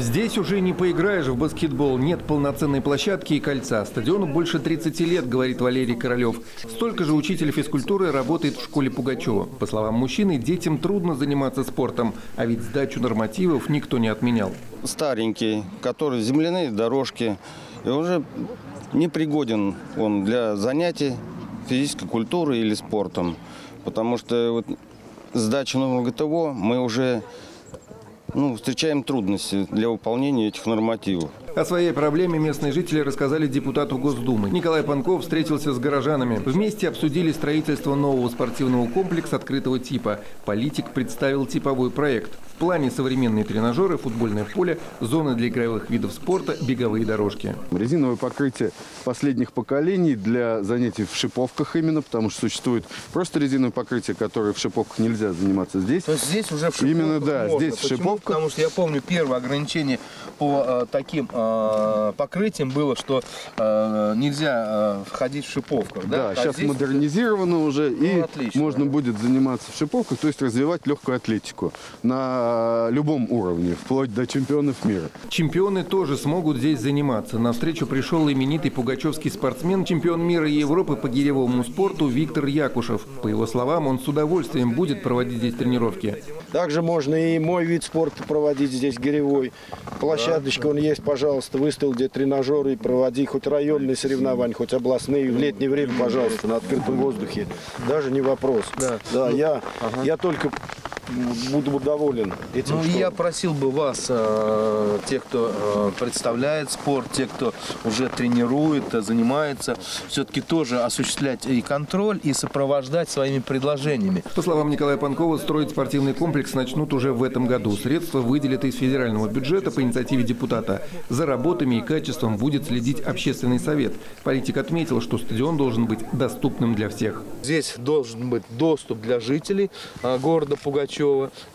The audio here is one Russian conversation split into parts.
Здесь уже не поиграешь в баскетбол, нет полноценной площадки и кольца. Стадиону больше 30 лет, говорит Валерий Королев. Столько же учитель физкультуры работает в школе Пугачева. По словам мужчины, детям трудно заниматься спортом, а ведь сдачу нормативов никто не отменял. Старенький, который земляные дорожки, и уже непригоден он для занятий физической культурой или спортом. Потому что вот сдача нового ГТО мы уже ну, встречаем трудности для выполнения этих нормативов. О своей проблеме местные жители рассказали депутату Госдумы. Николай Панков встретился с горожанами. Вместе обсудили строительство нового спортивного комплекса открытого типа. Политик представил типовой проект. В плане современные тренажеры, футбольное поле, зоны для игровых видов спорта, беговые дорожки. Резиновое покрытие последних поколений для занятий в шиповках именно, потому что существует просто резиновое покрытие, которое в шиповках нельзя заниматься здесь. То есть здесь уже в шиповках Именно, да, можно. здесь в Почему? шиповках. Потому что я помню первое ограничение по э, таким э, покрытиям было, что э, нельзя э, входить в шиповках. Да, А сейчас модернизировано уже, и отлично, можно да. будет заниматься в шиповках, то есть развивать легкую атлетику на любом уровне, вплоть до чемпионов мира. Чемпионы тоже смогут здесь заниматься. На встречу пришел именитый пугачевский спортсмен, чемпион мира и Европы по гиревому спорту Виктор Якушев. По его словам, он с удовольствием будет проводить здесь тренировки. Также можно и мой вид спорта проводить здесь, гиревой. Площадочка, он есть, пожалуйста, выставил где тренажеры и проводи хоть районные соревнования, хоть областные. В летнее время, пожалуйста, на открытом воздухе. Даже не вопрос. Да, я, я только буду доволен этим. Ну, что- я просил бы вас, э, тех, кто э, представляет спорт, тех, кто уже тренирует, э, занимается, все-таки тоже осуществлять и контроль, и сопровождать своими предложениями. По словам Николая Панкова, строить спортивный комплекс начнут уже в этом году. Средства выделят из федерального бюджета по инициативе депутата. За работами и качеством будет следить общественный совет. Политик отметил, что стадион должен быть доступным для всех. Здесь должен быть доступ для жителей э, города Пугачева,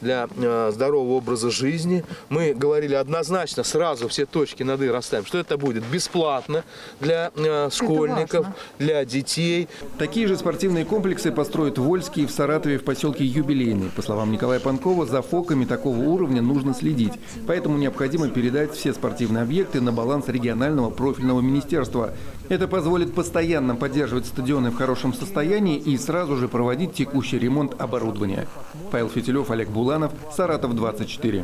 для э, здорового образа жизни. Мы говорили однозначно, сразу все точки над «и» расставим, что это будет бесплатно для э, школьников, для детей. Такие же спортивные комплексы построят в Вольске и в Саратове в поселке Юбилейный. По словам Николая Панкова, за фоками такого уровня нужно следить. Поэтому необходимо передать все спортивные объекты на баланс регионального профильного министерства. Это позволит постоянно поддерживать стадионы в хорошем состоянии и сразу же проводить текущий ремонт оборудования. Павел Фитилев, Олег Буланов, Саратов 24.